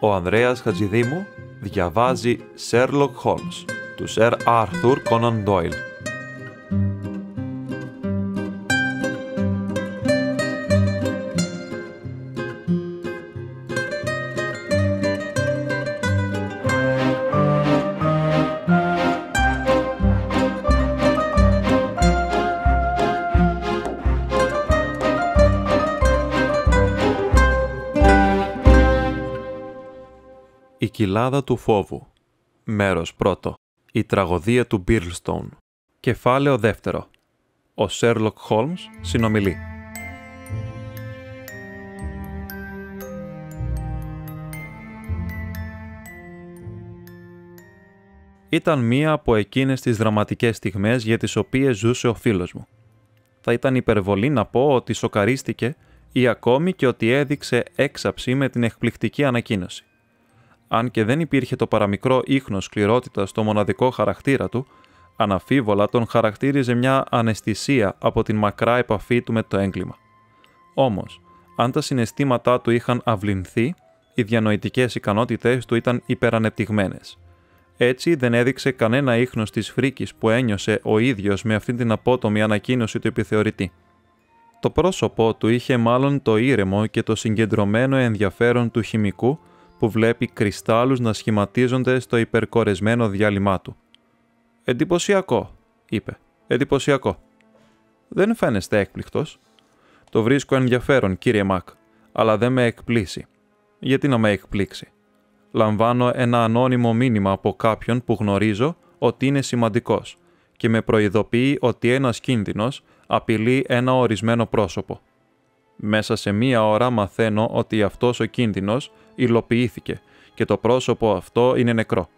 Ο Ανδρέας Χατζηδήμου διαβάζει Sherlock Holmes του Sir Arthur Conan Doyle. Η κοιλάδα του φόβου. Μέρος πρώτο. Η τραγωδία του Μπίρλστον. Κεφάλαιο δεύτερο. Ο Σέρλοκ Χόλμς συνομιλεί. Ήταν μία από εκείνες τις δραματικές στιγμές για τις οποίες ζούσε ο φίλος μου. Θα ήταν υπερβολή να πω ότι σοκαρίστηκε ή ακόμη και ότι έδειξε έξαψη με την εκπληκτική ανακοίνωση αν και δεν υπήρχε το παραμικρό ίχνος σκληρότητας στο μοναδικό χαρακτήρα του, αναφίβολα τον χαρακτήριζε μια αναισθησία από την μακρά επαφή του με το έγκλημα. Όμως, αν τα συναισθήματά του είχαν αυλυνθεί, οι διανοητικές ικανότητές του ήταν υπερανεπτυγμένες. Έτσι δεν έδειξε κανένα ίχνος της φρίκης που ένιωσε ο ίδιος με αυτή την απότομη ανακοίνωση του επιθεωρητή. Το πρόσωπό του είχε μάλλον το ήρεμο και το συγκεντρωμένο ενδιαφέρον του χημικού που βλέπει κρυστάλλους να σχηματίζονται στο υπερκορεσμένο διάλειμμά του. «Εντυπωσιακό», είπε. «Εντυπωσιακό». «Δεν φαίνεστε έκπληκτος». «Το βρίσκω ενδιαφέρον, κύριε Μακ, αλλά δεν με εκπλήσει». «Γιατί να με εκπλήξει». «Λαμβάνω ένα ανώνυμο μήνυμα από κάποιον που γνωρίζω ότι είναι σημαντικός και με προειδοποιεί ότι ένας κίνδυνος απειλεί ένα ορισμένο πρόσωπο. Μέσα σε μία ώρα μαθαίνω ότι αυτός ο κίνδυνος υλοποιήθηκε και το πρόσωπο αυτό είναι νεκρό.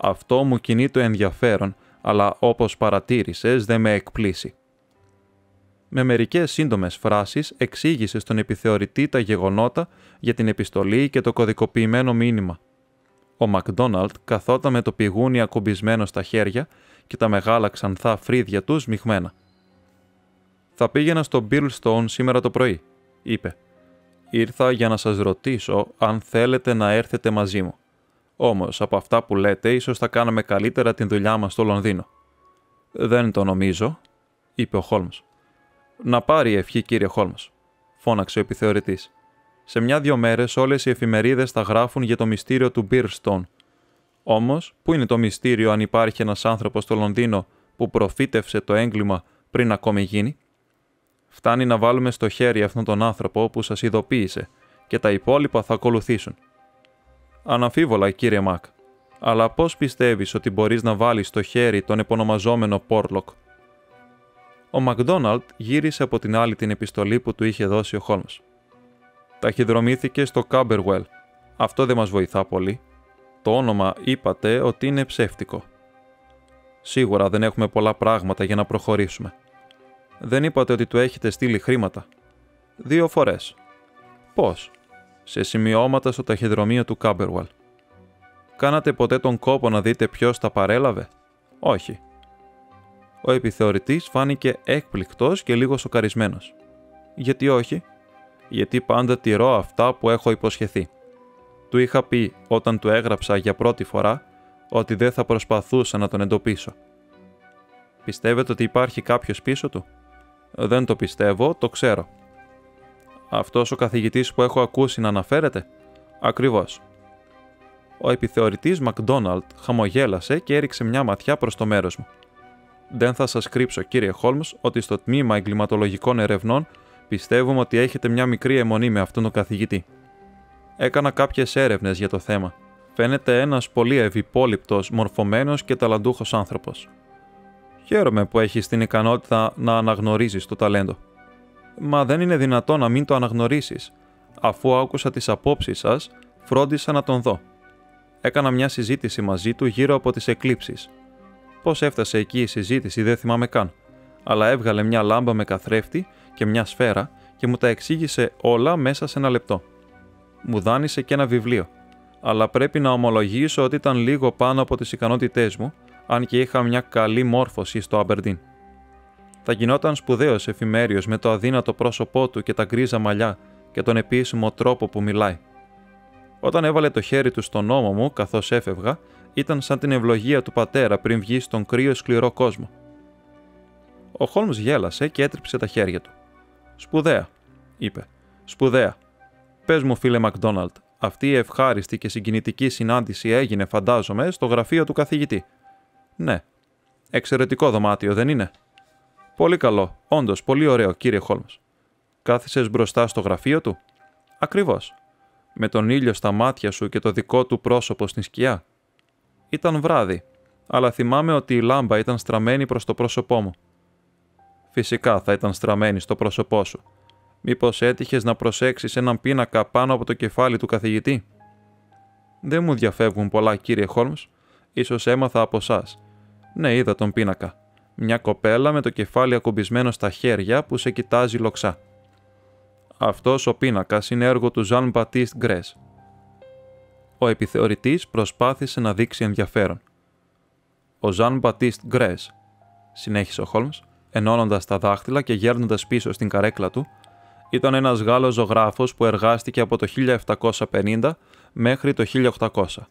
Αυτό μου κινεί το ενδιαφέρον, αλλά όπως παρατήρησες δεν με εκπλήσει. Με μερικές σύντομες φράσεις εξήγησε στον επιθεωρητή τα γεγονότα για την επιστολή και το κωδικοποιημένο μήνυμα. Ο Μακδόναλτ καθόταν με το πηγούνι ακουμπισμένο στα χέρια και τα μεγάλα ξανθά φρύδια τους σμιγμένα. «Θα πήγαινα στο Μπίρλστον σήμερα το πρωί», είπε. Ήρθα για να σας ρωτήσω αν θέλετε να έρθετε μαζί μου. Όμως, από αυτά που λέτε, ίσως θα κάναμε καλύτερα την δουλειά μας στο Λονδίνο. Δεν το νομίζω, είπε ο Χόλμς. Να πάρει ευχή, κύριε Χόλμς, φώναξε ο επιθεωρητής. Σε μια-δυο μέρες όλες οι εφημερίδες θα γράφουν για το μυστήριο του Μπίρστον. Όμως, πού είναι το μυστήριο αν υπάρχει ένας άνθρωπος στο Λονδίνο που προφήτευσε το έγκλημα πριν ακόμη γίνει; Φτάνει να βάλουμε στο χέρι αυτόν τον άνθρωπο που σας ειδοποίησε και τα υπόλοιπα θα ακολουθήσουν. Αναμφίβολα, κύριε Μακ, αλλά πώς πιστεύεις ότι μπορείς να βάλεις στο χέρι τον επονομαζόμενο Πόρλοκ; Ο Μακδόναλτ γύρισε από την άλλη την επιστολή που του είχε δώσει ο Χολμς. Ταχυδρομήθηκε στο Κάμπερουελ. Αυτό δεν μας βοηθά πολύ. Το όνομα είπατε ότι είναι ψεύτικο. Σίγουρα δεν έχουμε πολλά πράγματα για να προχωρήσουμε. Δεν είπατε ότι του έχετε στείλει χρήματα. Δύο φορές. Πώς; Σε σημειώματα στο ταχυδρομείο του Κάμπερουαλ. Κάνατε ποτέ τον κόπο να δείτε ποιος τα παρέλαβε; Όχι. Ο επιθεωρητής φάνηκε έκπληκτος και λίγο σοκαρισμένος. Γιατί όχι; Γιατί πάντα τηρώ αυτά που έχω υποσχεθεί. Του είχα πει όταν του έγραψα για πρώτη φορά ότι δεν θα προσπαθούσα να τον εντοπίσω. Πιστεύετε ότι υπάρχει κάποιος πίσω του; Δεν το πιστεύω, το ξέρω. Αυτός ο καθηγητής που έχω ακούσει να αναφέρεται. Ακριβώς. Ο επιθεωρητής Μακδόναλτ χαμογέλασε και έριξε μια ματιά προς το μέρος μου. Δεν θα σας κρύψω, κύριε Χόλμς, ότι στο τμήμα εγκληματολογικών ερευνών πιστεύουμε ότι έχετε μια μικρή αιμονή με αυτόν τον καθηγητή. Έκανα κάποιες έρευνες για το θέμα. Φαίνεται ένας πολύ ευυπόληπτος, μορφωμένος και ταλαντούχος άνθρωπος. Χαίρομαι που έχεις την ικανότητα να αναγνωρίζεις το ταλέντο. Μα δεν είναι δυνατό να μην το αναγνωρίσεις. Αφού άκουσα τις απόψεις σας, φρόντισα να τον δω. Έκανα μια συζήτηση μαζί του γύρω από τις εκλήψεις. Πώς έφτασε εκεί η συζήτηση δεν θυμάμαι καν, αλλά έβγαλε μια λάμπα με καθρέφτη και μια σφαίρα και μου τα εξήγησε όλα μέσα σε ένα λεπτό. Μου δάνεισε και ένα βιβλίο, αλλά πρέπει να ομολογήσω ότι ήταν λίγο πάνω από τις ικανότητές μου αν και είχα μια καλή μόρφωση στο Αμπερντίν. Θα γινόταν σπουδαίος εφημέριος με το αδύνατο πρόσωπό του και τα γκρίζα μαλλιά και τον επίσημο τρόπο που μιλάει. Όταν έβαλε το χέρι του στον ώμο μου καθώς έφευγα, ήταν σαν την ευλογία του πατέρα πριν βγει στον κρύο σκληρό κόσμο. Ο Χόλμς γέλασε και έτριψε τα χέρια του. Σπουδαία, είπε. Σπουδαία. Πες μου, φίλε Μακδόναλτ, αυτή η ευχάριστη και συγκινητική συνάντηση έγινε, φαντάζομαι, στο γραφείο του καθηγητή. Ναι. Εξαιρετικό δωμάτιο, δεν είναι; Πολύ καλό. Όντως, πολύ ωραίο, κύριε Χόλμς. Κάθισες μπροστά στο γραφείο του; Ακριβώς. Με τον ήλιο στα μάτια σου και το δικό του πρόσωπο στην σκιά; Ήταν βράδυ, αλλά θυμάμαι ότι η λάμπα ήταν στραμμένη προς το πρόσωπό μου. Φυσικά θα ήταν στραμμένη στο πρόσωπό σου. Μήπως έτυχες να προσέξεις έναν πίνακα πάνω από το κεφάλι του καθηγητή; Δεν μου διαφεύγουν πολλά, κύριε Χόλμς. Ίσως έμαθα από εσάς. Ναι, είδα τον πίνακα. Μια κοπέλα με το κεφάλι ακουμπισμένο στα χέρια που σε κοιτάζει λοξά. Αυτός ο πίνακας είναι έργο του Ζαν Μπατίστ Γκρές. Ο επιθεωρητής προσπάθησε να δείξει ενδιαφέρον. Ο Ζαν Μπατίστ Γκρές, συνέχισε ο Χόλμς, ενώνοντας τα δάχτυλα και γέρνοντας πίσω στην καρέκλα του, ήταν ένας Γάλλος ζωγράφος που εργάστηκε από το 1750 μέχρι το 1800.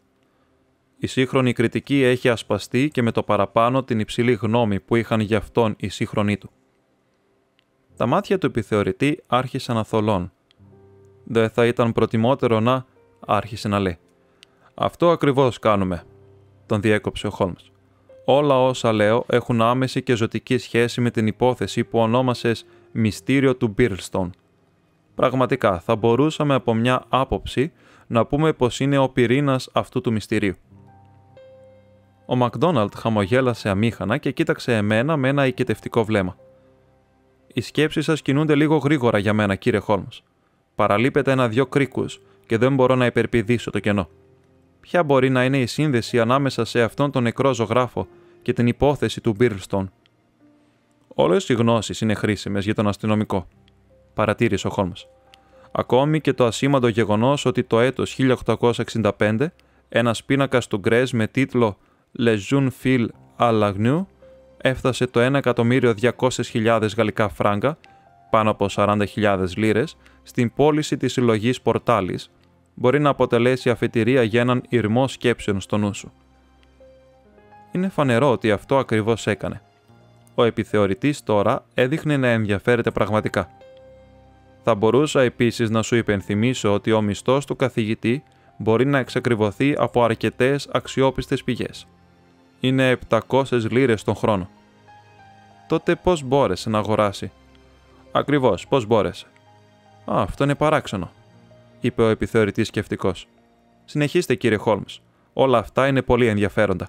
Η σύγχρονη κριτική έχει ασπαστεί και με το παραπάνω την υψηλή γνώμη που είχαν γι' αυτόν οι σύγχρονοι του. Τα μάτια του επιθεωρητή άρχισαν να θολών. Δεν θα ήταν προτιμότερο να... άρχισε να λέει. Αυτό ακριβώς κάνουμε, τον διέκοψε ο Χόλμς. Όλα όσα λέω έχουν άμεση και ζωτική σχέση με την υπόθεση που ονόμασες «Μυστήριο του Μπίρλστον». Πραγματικά, θα μπορούσαμε από μια άποψη να πούμε πως είναι ο πυρήνας αυτού του μυστηρίου. Ο Μακδόναλτ χαμογέλασε αμήχανα και κοίταξε εμένα με ένα οικετευτικό βλέμμα. Οι σκέψεις σας κινούνται λίγο γρήγορα για μένα, κύριε Χόλμ. Παραλείπετε ένα-δυο κρίκους και δεν μπορώ να υπερπηδήσω το κενό. Ποια μπορεί να είναι η σύνδεση ανάμεσα σε αυτόν τον νεκρό ζωγράφο και την υπόθεση του Μπίρλστον; Όλες οι γνώσεις είναι χρήσιμες για τον αστυνομικό, παρατήρησε ο Χόλμ. Ακόμη και το ασήμαντο γεγονός ότι το έτος 1865 ένας πίνακας του Γκρέζ με τίτλο Le Jeune Fil à l'Agneau έφτασε το 1.200.000 γαλλικά φράγκα, πάνω από 40.000 λίρες, στην πώληση της συλλογής Πορτάλης, μπορεί να αποτελέσει αφετηρία για έναν ηρμό σκέψεων στο νου σου. Είναι φανερό ότι αυτό ακριβώς έκανε. Ο επιθεωρητής τώρα έδειχνε να ενδιαφέρεται πραγματικά. Θα μπορούσα επίσης να σου υπενθυμίσω ότι ο μισθός του καθηγητή μπορεί να εξακριβωθεί από αρκετές αξιόπιστες πηγές είναι 700 λίρες τον χρόνο. Τότε πώς μπόρεσε να αγοράσει; Ακριβώς, πώς μπόρεσε; Α, αυτό είναι παράξενο, είπε ο επιθεωρητής σκεφτικός. Συνεχίστε κύριε Χόλμς. Όλα αυτά είναι πολύ ενδιαφέροντα.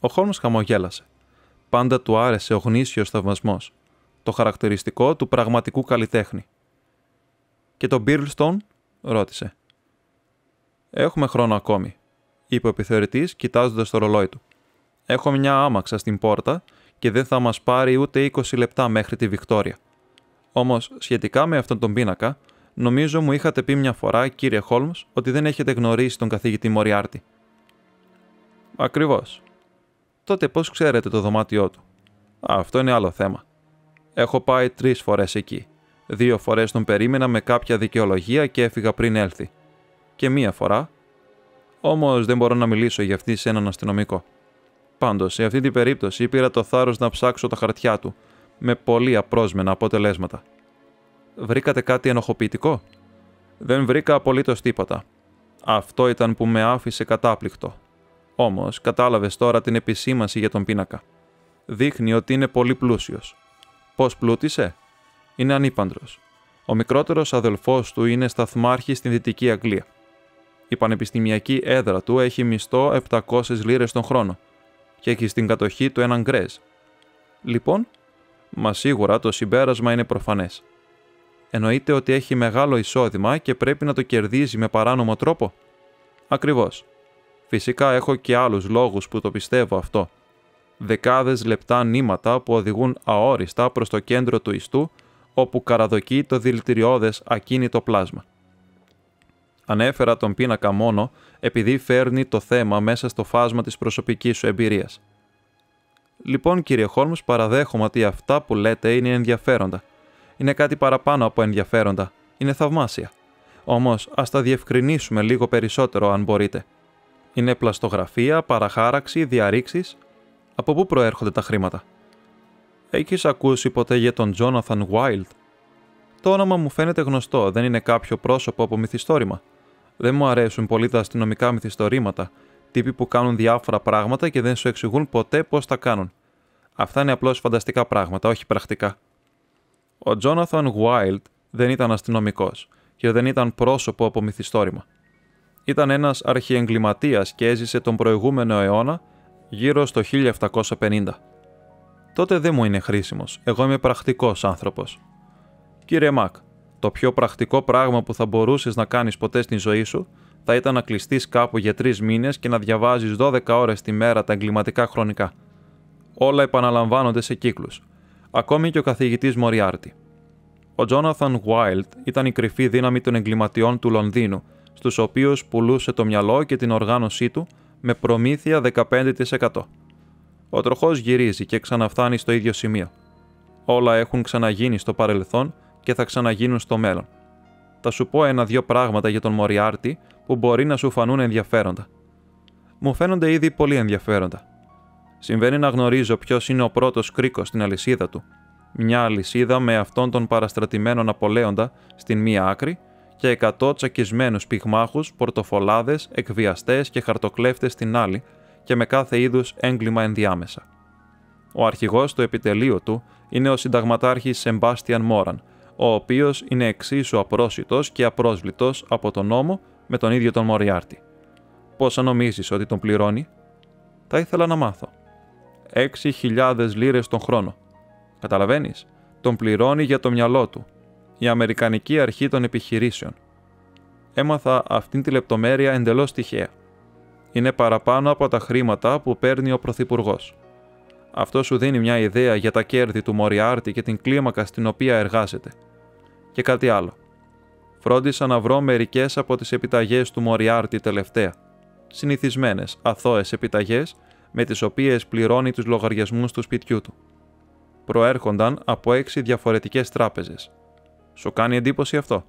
Ο Χόλμς χαμογέλασε. Πάντα του άρεσε ο γνήσιος θαυμασμός, το χαρακτηριστικό του πραγματικού καλλιτέχνη. Και τον Μπίρλστον, ρώτησε. Έχουμε χρόνο ακόμη, είπε ο επιθεωρητής, κοιτάζοντας το ρολόι του. Έχω μια άμαξα στην πόρτα και δεν θα μας πάρει ούτε 20 λεπτά μέχρι τη Βικτόρια. Όμως, σχετικά με αυτόν τον πίνακα, νομίζω μου είχατε πει μια φορά, κύριε Χόλμς, ότι δεν έχετε γνωρίσει τον καθηγητή Μοριάρτη. Ακριβώς. Τότε πώς ξέρετε το δωμάτιό του; αυτό είναι άλλο θέμα. Έχω πάει τρεις φορές εκεί. Δύο φορές τον περίμενα με κάποια δικαιολογία και έφυγα πριν έλθει. Και μία φορά Όμως δεν μπορώ να μιλήσω για αυτή σε έναν αστυνομικό. Πάντως, σε αυτή την περίπτωση πήρα το θάρρος να ψάξω τα χαρτιά του, με πολύ απρόσμενα αποτελέσματα. Βρήκατε κάτι ενοχοποιητικό; Δεν βρήκα απολύτως τίποτα. Αυτό ήταν που με άφησε κατάπληκτο. Όμως, κατάλαβες τώρα την επισήμαση για τον πίνακα. Δείχνει ότι είναι πολύ πλούσιος. Πώς πλούτησε, είναι ανήπαντρος. Ο μικρότερος αδελφός του είναι σταθμάρχης στην Δυτική Αγγλία. Η πανεπιστημιακή έδρα του έχει μισθό 700 λίρες τον χρόνο και έχει στην κατοχή του έναν γκρέζ. Λοιπόν, μα σίγουρα το συμπέρασμα είναι προφανές. Εννοείται ότι έχει μεγάλο εισόδημα και πρέπει να το κερδίζει με παράνομο τρόπο; Ακριβώς. Φυσικά έχω και άλλους λόγους που το πιστεύω αυτό. Δεκάδες λεπτά νήματα που οδηγούν αόριστα προς το κέντρο του ιστού όπου καραδοκεί το δηλητηριώδες ακίνητο πλάσμα. Ανέφερα τον πίνακα μόνο επειδή φέρνει το θέμα μέσα στο φάσμα της προσωπικής σου εμπειρίας. Λοιπόν, κύριε Χόλμς, παραδέχομαι ότι αυτά που λέτε είναι ενδιαφέροντα. Είναι κάτι παραπάνω από ενδιαφέροντα. Είναι θαυμάσια. Όμως ας τα διευκρινίσουμε λίγο περισσότερο, αν μπορείτε. Είναι πλαστογραφία, παραχάραξη, διαρρήξεις; Από πού προέρχονται τα χρήματα; Έχεις ακούσει ποτέ για τον Jonathan Wild. Το όνομα μου φαίνεται γνωστό, δεν είναι κάποιο πρόσωπο από μυθιστόρημα. Δεν μου αρέσουν πολύ τα αστυνομικά μυθιστορήματα, τύποι που κάνουν διάφορα πράγματα και δεν σου εξηγούν ποτέ πώς τα κάνουν. Αυτά είναι απλώς φανταστικά πράγματα, όχι πρακτικά. Ο Jonathan Wild δεν ήταν αστυνομικός και δεν ήταν πρόσωπο από μυθιστόρημα. Ήταν ένας αρχιεγκληματίας και έζησε τον προηγούμενο αιώνα γύρω στο 1750. Τότε δεν μου είναι χρήσιμος. Εγώ είμαι πρακτικός άνθρωπος. Κύριε Μακ, το πιο πρακτικό πράγμα που θα μπορούσες να κάνεις ποτέ στην ζωή σου θα ήταν να κλειστείς κάπου για τρεις μήνες και να διαβάζεις 12 ώρες τη μέρα τα εγκληματικά χρονικά. Όλα επαναλαμβάνονται σε κύκλους. Ακόμη και ο καθηγητής Μοριάρτη. Ο Τζόναθαν Wild ήταν η κρυφή δύναμη των εγκληματιών του Λονδίνου, στους οποίους πουλούσε το μυαλό και την οργάνωσή του με προμήθεια 15%. Ο τροχός γυρίζει και ξαναφτάνει στο ίδιο σημείο. Όλα έχουν ξαναγίνει στο παρελθόν και θα ξαναγίνουν στο μέλλον. Θα σου πω ένα-δυο πράγματα για τον Μοριάρτη που μπορεί να σου φανούν ενδιαφέροντα. Μου φαίνονται ήδη πολύ ενδιαφέροντα. Συμβαίνει να γνωρίζω ποιος είναι ο πρώτος κρίκος στην αλυσίδα του. Μια αλυσίδα με αυτόν τον παραστρατημένο Ναπολέοντα στην μία άκρη και 100 τσακισμένους πυγμάχους, πορτοφολάδες, εκβιαστές και χαρτοκλέφτες στην άλλη και με κάθε είδους έγκλημα ενδιάμεσα. Ο αρχηγός του επιτελείου του είναι ο συνταγματάρχης Σεμπάστιαν Μόραν, ο οποίος είναι εξίσου απρόσιτος και απρόσβλητος από τον νόμο με τον ίδιο τον Μοριάρτη. Πόσα νομίζεις ότι τον πληρώνει, θα ήθελα να μάθω. 6.000 λίρες τον χρόνο. Καταλαβαίνεις, τον πληρώνει για το μυαλό του. Η Αμερικανική Αρχή των Επιχειρήσεων. Έμαθα αυτήν τη λεπτομέρεια εντελώς τυχαία. Είναι παραπάνω από τα χρήματα που παίρνει ο Πρωθυπουργός. Αυτό σου δίνει μια ιδέα για τα κέρδη του Μοριάρτη και την κλίμακα στην οποία εργάζεται. Και κάτι άλλο. Φρόντισα να βρω μερικές από τις επιταγές του Μοριάρτη τελευταία. Συνηθισμένες, αθώες επιταγές με τις οποίες πληρώνει τους λογαριασμούς του σπιτιού του. Προέρχονταν από έξι διαφορετικές τράπεζες. Σου κάνει εντύπωση αυτό;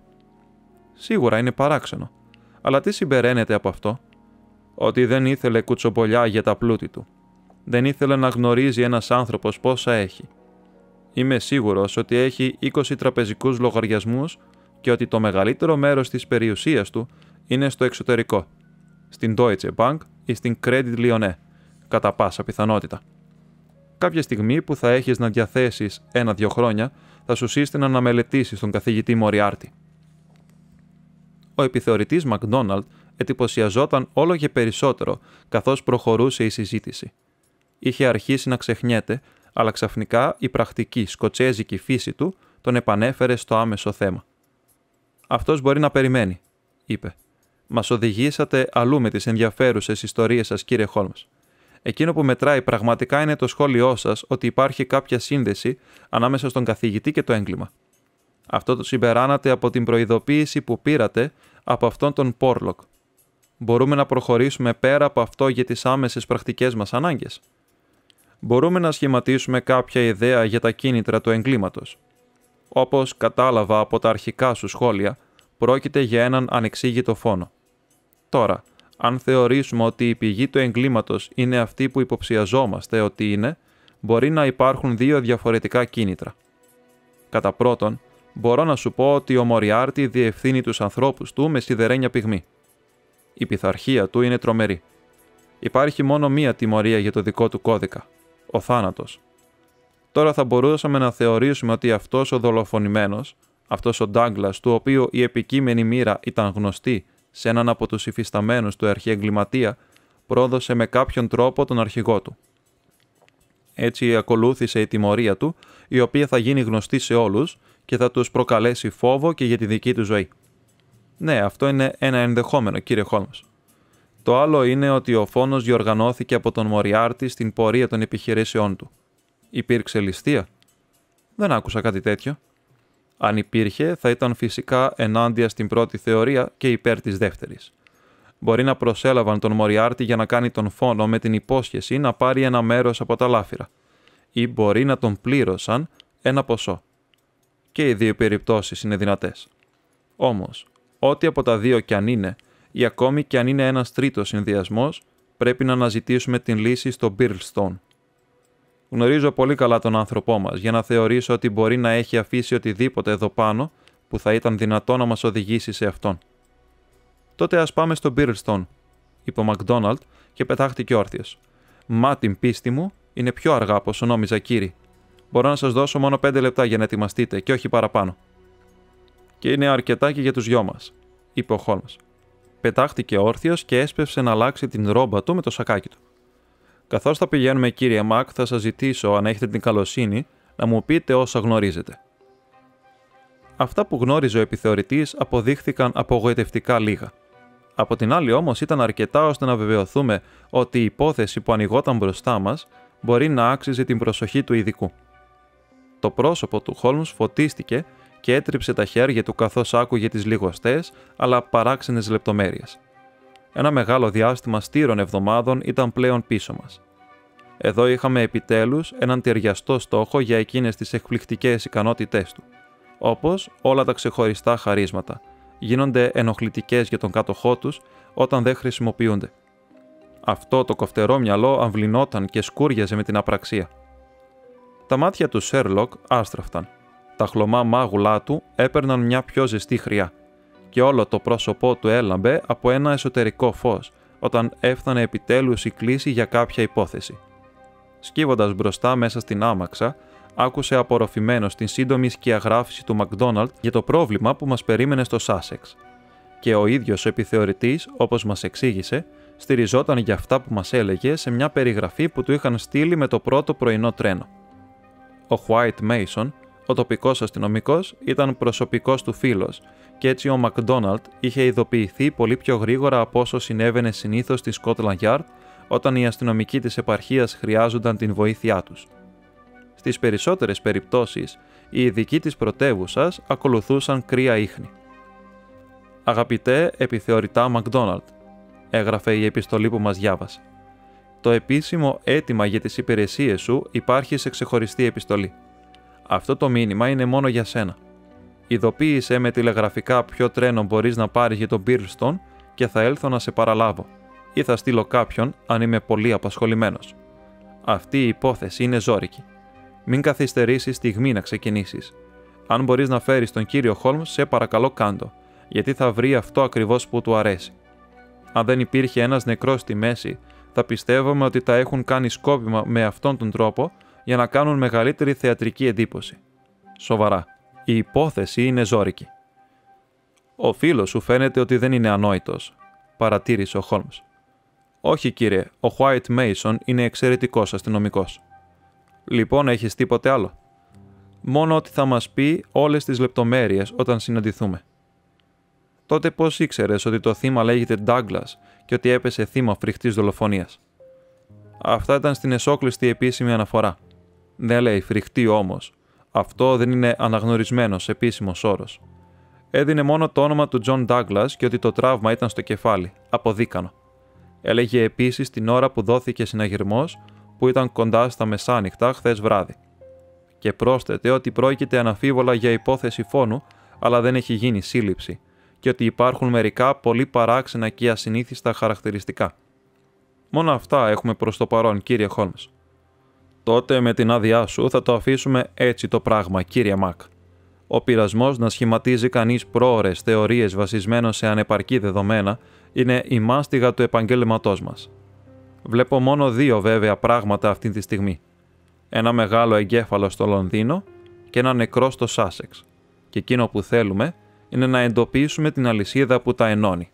Σίγουρα είναι παράξενο. Αλλά τι συμπεραίνεται από αυτό; Ότι δεν ήθελε κουτσομπολιά για τα πλούτη του. Δεν ήθελε να γνωρίζει ένας άνθρωπος πόσα έχει. Είμαι σίγουρος ότι έχει 20 τραπεζικούς λογαριασμούς και ότι το μεγαλύτερο μέρος της περιουσίας του είναι στο εξωτερικό. Στην Deutsche Bank ή στην Credit Lyonnais κατά πάσα πιθανότητα. Κάποια στιγμή που θα έχεις να διαθέσεις ένα-δύο χρόνια, θα σου σύστηνα να μελετήσεις τον καθηγητή Μοριάρτη. Ο επιθεωρητής Μακδόναλτ εντυπωσιαζόταν όλο και περισσότερο καθώς προχωρούσε η συζήτηση. Είχε αρχίσει να ξεχνιέται, αλλά ξαφνικά η πρακτική σκοτσέζικη φύση του τον επανέφερε στο άμεσο θέμα. Αυτός μπορεί να περιμένει, είπε. Μας οδηγήσατε αλλού με τις ενδιαφέρουσες ιστορίες σας, κύριε Χόλμ. Εκείνο που μετράει πραγματικά είναι το σχόλιο σας ότι υπάρχει κάποια σύνδεση ανάμεσα στον καθηγητή και το έγκλημα. Αυτό το συμπεράνατε από την προειδοποίηση που πήρατε από αυτόν τον Πόρλοκ. Μπορούμε να προχωρήσουμε πέρα από αυτό για τις άμεσες πρακτικές μας ανάγκες. Μπορούμε να σχηματίσουμε κάποια ιδέα για τα κίνητρα του εγκλήματος. Όπως κατάλαβα από τα αρχικά σου σχόλια, πρόκειται για έναν ανεξήγητο φόνο. Τώρα, αν θεωρήσουμε ότι η πηγή του εγκλήματος είναι αυτή που υποψιαζόμαστε ότι είναι, μπορεί να υπάρχουν δύο διαφορετικά κίνητρα. Κατά πρώτον, μπορώ να σου πω ότι ο Μοριάρτη διευθύνει τους ανθρώπους του με σιδερένια πυγμή. Η πειθαρχία του είναι τρομερή. Υπάρχει μόνο μία τιμωρία για το δικό του κώδικα, ο θάνατος. Τώρα θα μπορούσαμε να θεωρήσουμε ότι αυτός ο δολοφονημένος, αυτός ο Ντάγκλας, του οποίου η επικείμενη μοίρα ήταν γνωστή σε έναν από τους υφισταμένους του αρχιεγκληματία, πρόδωσε με κάποιον τρόπο τον αρχηγό του. Έτσι ακολούθησε η τιμωρία του, η οποία θα γίνει γνωστή σε όλους και θα τους προκαλέσει φόβο και για τη δική του ζωή. Ναι, αυτό είναι ένα ενδεχόμενο, κύριε Χόλμς. Το άλλο είναι ότι ο φόνος διοργανώθηκε από τον Μοριάρτη στην πορεία των επιχειρήσεών του. Υπήρξε ληστεία; Δεν άκουσα κάτι τέτοιο. Αν υπήρχε, θα ήταν φυσικά ενάντια στην πρώτη θεωρία και υπέρ της δεύτερης. Μπορεί να προσέλαβαν τον Μοριάρτη για να κάνει τον φόνο με την υπόσχεση να πάρει ένα μέρος από τα λάφυρα. Ή μπορεί να τον πλήρωσαν ένα ποσό. Και οι δύο περιπτώσεις είναι δυνατές. Όμως, ό,τι από τα δύο κι αν είναι, ή ακόμη κι αν είναι ένας τρίτος συνδυασμός, πρέπει να αναζητήσουμε την λύση στο Birlstone. Γνωρίζω πολύ καλά τον άνθρωπό μας για να θεωρήσω ότι μπορεί να έχει αφήσει οτιδήποτε εδώ πάνω που θα ήταν δυνατό να μας οδηγήσει σε αυτόν. Τότε ας πάμε στο Birlstone, είπε ο Μακδόναλτ και πετάχτηκε όρθιο. Μα την πίστη μου είναι πιο αργά από όσο νόμιζα, κύριε. Μπορώ να σας δώσω μόνο πέντε λεπτά για να ετοιμαστείτε και όχι παραπάνω. Και είναι αρκετά και για τους δυο μας, είπε ο Χόλμ. Πετάχτηκε όρθιος και έσπευσε να αλλάξει την ρόμπα του με το σακάκι του. Καθώς θα πηγαίνουμε, κύριε Μακ, θα σας ζητήσω, αν έχετε την καλοσύνη, να μου πείτε όσα γνωρίζετε. Αυτά που γνώριζε ο επιθεωρητής αποδείχθηκαν απογοητευτικά λίγα. Από την άλλη όμως ήταν αρκετά ώστε να βεβαιωθούμε ότι η υπόθεση που ανοιγόταν μπροστά μας μπορεί να άξιζε την προσοχή του ειδικού. Το πρόσωπο του Χόλμς φωτίστηκε και έτριψε τα χέρια του καθώς άκουγε τις λιγοστές αλλά παράξενες λεπτομέρειες. Ένα μεγάλο διάστημα στήρων εβδομάδων ήταν πλέον πίσω μας. Εδώ είχαμε επιτέλους έναν ταιριαστό στόχο για εκείνες τις εκπληκτικές ικανότητές του, όπως όλα τα ξεχωριστά χαρίσματα, γίνονται ενοχλητικές για τον κάτοχό τους όταν δεν χρησιμοποιούνται. Αυτό το κοφτερό μυαλό αμβλυνόταν και σκούριαζε με την απραξία. Τα μάτια του Σέρλοκ άστραφταν. Τα χλωμά μάγουλά του έπαιρναν μια πιο ζεστή χρειά και όλο το πρόσωπό του έλαμπε από ένα εσωτερικό φως όταν έφτανε επιτέλους η κλίση για κάποια υπόθεση. Σκύβοντας μπροστά μέσα στην άμαξα, άκουσε απορροφημένος την σύντομη σκιαγράφηση του Μακδόναλτ για το πρόβλημα που μας περίμενε στο Σάσεξ. Και ο ίδιος ο επιθεωρητής, όπως μας εξήγησε, στηριζόταν για αυτά που μας έλεγε σε μια περιγραφή που του είχαν στείλει με το πρώτο πρωινό τρένο. Ο White Mason, ο τοπικός αστυνομικός, ήταν προσωπικός του φίλος και έτσι ο Μακδόναλτ είχε ειδοποιηθεί πολύ πιο γρήγορα από όσο συνέβαινε συνήθως στη Scotland Yard όταν οι αστυνομικοί της επαρχίας χρειάζονταν την βοήθειά τους. Στις περισσότερες περιπτώσεις, οι ειδικοί της πρωτεύουσας ακολουθούσαν κρύα ίχνη. Αγαπητέ επιθεωρητά Μακδόναλτ, έγραφε η επιστολή που μας διάβασε. Το επίσημο αίτημα για τις υπηρεσίες σου υπάρχει σε ξεχωριστή επιστολή. Αυτό το μήνυμα είναι μόνο για σένα. Ειδοποίησε με τηλεγραφικά ποιο τρένο μπορείς να πάρεις για τον Μπίρλστον και θα έλθω να σε παραλάβω. Ή θα στείλω κάποιον αν είμαι πολύ απασχολημένος. Αυτή η υπόθεση είναι ζώρικη. Μην καθυστερήσεις στιγμή να ξεκινήσεις. Αν μπορείς να φέρεις τον κύριο Χόλμς, σε παρακαλώ κάντο, γιατί θα βρει αυτό ακριβώς που του αρέσει. Αν δεν υπήρχε ένας νεκρός στη μέση, θα πιστεύαμε ότι τα έχουν κάνει σκόπιμα με αυτόν τον τρόπο για να κάνουν μεγαλύτερη θεατρική εντύπωση. Σοβαρά. Η υπόθεση είναι ζώρικη. Ο φίλος σου φαίνεται ότι δεν είναι ανόητος, παρατήρησε ο Χόλμς. Όχι, κύριε, ο White Mason είναι εξαιρετικός αστυνομικός. Λοιπόν, έχεις τίποτε άλλο; Μόνο ότι θα μας πει όλες τις λεπτομέρειες όταν συναντηθούμε. Τότε πώς ήξερες ότι το θύμα λέγεται Douglas και ότι έπεσε θύμα φρικτής δολοφονίας; Αυτά ήταν στην εσόκλειστη επίσημη αναφορά. Δεν λέει φρικτή όμως, αυτό δεν είναι αναγνωρισμένος επίσημος όρος. Έδινε μόνο το όνομα του Τζον Ντάγκλας και ότι το τραύμα ήταν στο κεφάλι, από δίκανο. Έλεγε επίσης την ώρα που δόθηκε συναγερμός που ήταν κοντά στα μεσάνυχτα χθες βράδυ. Και πρόσθετε ότι πρόκειται αναμφίβολα για υπόθεση φόνου, αλλά δεν έχει γίνει σύλληψη, και ότι υπάρχουν μερικά πολύ παράξενα και ασυνήθιστα χαρακτηριστικά. Μόνο αυτά έχουμε προς το παρόν, κύριε Χόλμς. Τότε με την άδειά σου θα το αφήσουμε έτσι το πράγμα, κύριε Μακ. Ο πειρασμός να σχηματίζει κανείς πρόορε θεωρίες βασισμένο σε ανεπαρκή δεδομένα είναι η μάστιγα του επαγγέλματός μας. Βλέπω μόνο δύο βέβαια πράγματα αυτή τη στιγμή. Ένα μεγάλο εγκέφαλο στο Λονδίνο και ένα νεκρό στο Σάσεξ. Και εκείνο που θέλουμε είναι να εντοπίσουμε την αλυσίδα που τα ενώνει.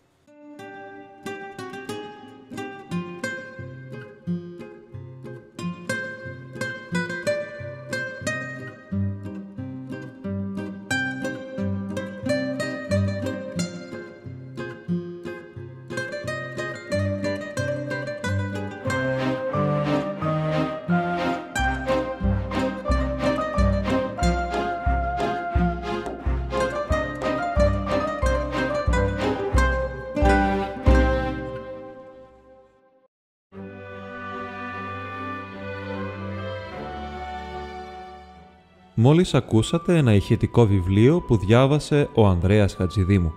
Μόλις ακούσατε ένα ηχητικό βιβλίο που διάβασε ο Ανδρέας Χατζηδήμου.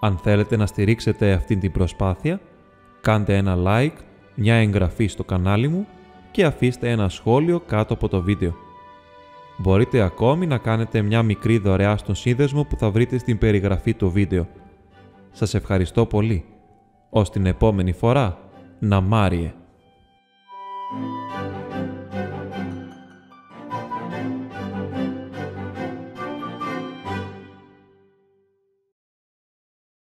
Αν θέλετε να στηρίξετε αυτή την προσπάθεια, κάντε ένα like, μια εγγραφή στο κανάλι μου και αφήστε ένα σχόλιο κάτω από το βίντεο. Μπορείτε ακόμη να κάνετε μια μικρή δωρεά στον σύνδεσμο που θα βρείτε στην περιγραφή του βίντεο. Σας ευχαριστώ πολύ. Ως την επόμενη φορά, να μάριε.